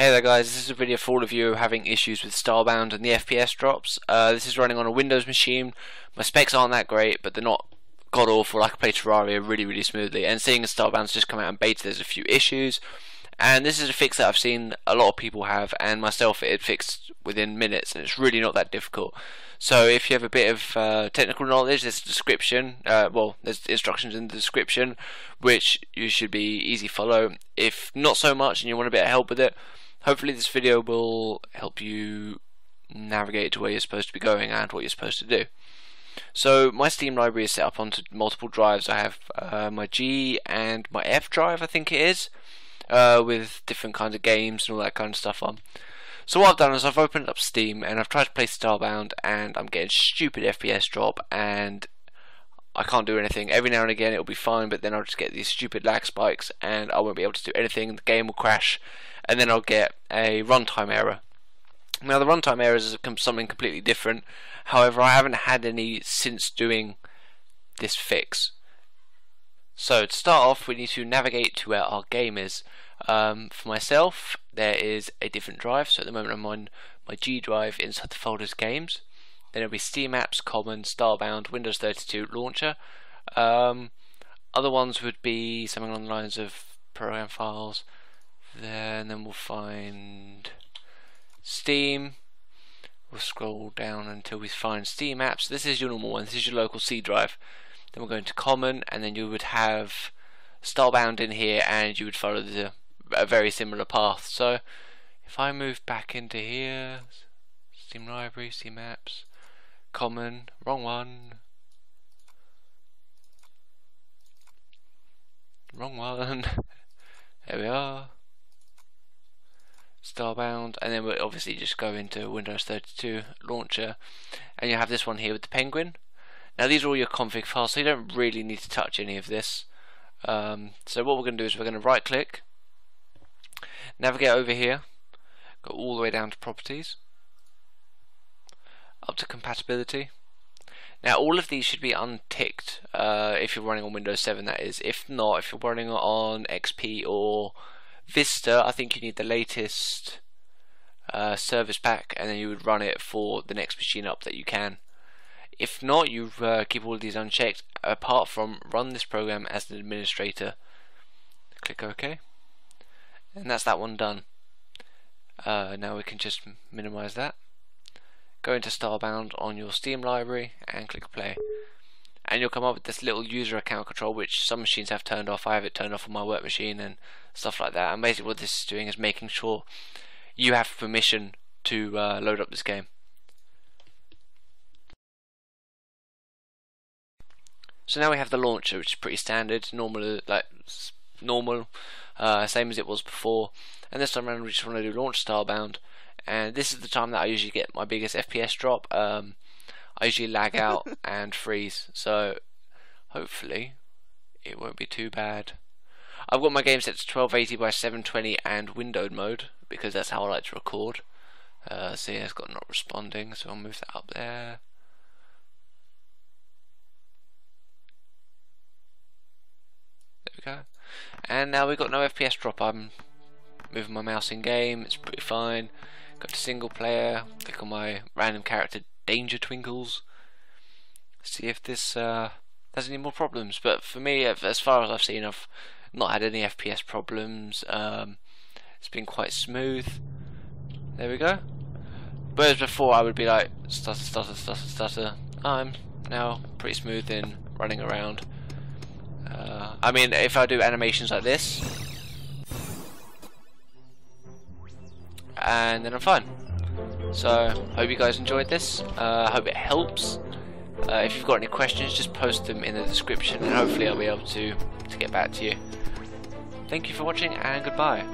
Hey there guys, this is a video for all of you having issues with Starbound and the FPS drops. Uh, this is running on a Windows machine. My specs aren't that great, but they're not god awful. I can play Terraria really, really smoothly. And seeing as Starbound's just come out in beta, there's a few issues. And this is a fix that I've seen a lot of people have, and myself it fixed within minutes, and it's really not that difficult. So if you have a bit of uh, technical knowledge, there's a description. Uh, well, there's instructions in the description, which you should be easy follow. If not so much, and you want a bit of help with it hopefully this video will help you navigate to where you're supposed to be going and what you're supposed to do. So my Steam library is set up onto multiple drives. I have uh, my G and my F drive, I think it is, uh, with different kinds of games and all that kind of stuff on. So what I've done is I've opened up Steam and I've tried to play Starbound and I'm getting stupid FPS drop and I can't do anything. Every now and again it'll be fine, but then I'll just get these stupid lag spikes and I won't be able to do anything. The game will crash and then I'll get a runtime error. Now the runtime errors is something completely different. However, I haven't had any since doing this fix. So to start off, we need to navigate to where our game is. Um, for myself, there is a different drive. So at the moment, I'm on my G drive inside the folders games. Then it'll be Steam Apps, Common, Starbound, Windows 32 Launcher. Um, other ones would be something along the lines of program files, there and then we'll find Steam. We'll scroll down until we find Steam apps. This is your normal one. This is your local C drive. Then we're going to common and then you would have Starbound in here and you would follow the a very similar path. So if I move back into here Steam library Steam apps common wrong one. Wrong one. There we are Starbound, and then we'll obviously just go into Windows 32 launcher, and you have this one here with the penguin. Now these are all your config files, so you don't really need to touch any of this. Um, so what we're going to do is we're going to right click, navigate over here, go all the way down to properties, up to compatibility. Now all of these should be unticked uh, if you're running on Windows 7 that is. If not, if you're running on XP or Vista, I think you need the latest uh, service pack, and then you would run it for the next machine up that you can. If not, you uh, keep all these unchecked, apart from run this program as an administrator. Click OK, and that's that one done. Uh, now we can just minimize that. Go into Starbound on your Steam library and click play and you'll come up with this little user account control which some machines have turned off. I have it turned off on my work machine and stuff like that. And basically what this is doing is making sure you have permission to uh, load up this game. So now we have the launcher which is pretty standard normal like normal uh, same as it was before. And this time around we just want to do launch Starbound. And this is the time that I usually get my biggest FPS drop. Um, I usually lag out and freeze, so hopefully it won't be too bad. I've got my game set to 1280 by 720 and windowed mode because that's how I like to record. Uh, see, it's got not responding, so I'll move that up there. There we go. And now we've got no FPS drop. I'm moving my mouse in game, it's pretty fine. Go to single player, click on my random character Danger Twinkles. See if this uh, has any more problems. But for me, as far as I've seen, I've not had any FPS problems. Um, it's been quite smooth. There we go. Whereas before, I would be like stutter, stutter, stutter, stutter. I'm now pretty smooth in running around. Uh, I mean, if I do animations like this, and then I'm fine. So, hope you guys enjoyed this. I uh, hope it helps. Uh, if you've got any questions, just post them in the description and hopefully I'll be able to, to get back to you. Thank you for watching and goodbye.